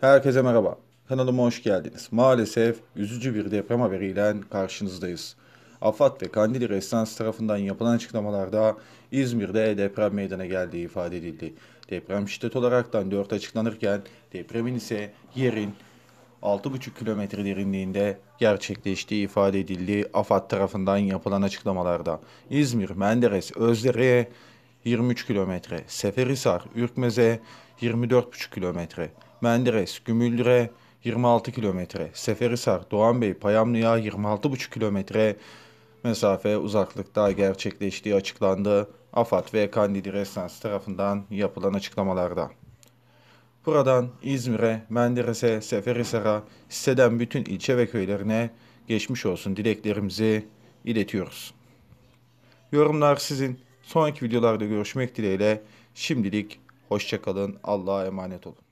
Herkese merhaba. Kanalıma hoş geldiniz. Maalesef üzücü bir deprem haberiyle karşınızdayız. AFAD ve Kandili Restans tarafından yapılan açıklamalarda İzmir'de deprem meydana geldiği ifade edildi. Deprem şiddet olaraktan 4 açıklanırken depremin ise yerin 6,5 kilometre derinliğinde gerçekleştiği ifade edildi AFAD tarafından yapılan açıklamalarda. İzmir, Menderes, Özdere'ye 23 kilometre, Seferihisar, Ürkmez'e 24,5 kilometre, Menderes, Gümüldüre 26 kilometre, Seferihisar, Doğanbey, Payamlı'ya 26,5 kilometre mesafe uzaklıkta gerçekleştiği açıklandı. AFAD ve Kandili Restans tarafından yapılan açıklamalarda. Buradan İzmir'e, Menderes'e, Seferihisar'a, hisseden bütün ilçe ve köylerine geçmiş olsun dileklerimizi iletiyoruz. Yorumlar sizin. Sonraki videolarda görüşmek dileğiyle. Şimdilik hoşçakalın. Allah'a emanet olun.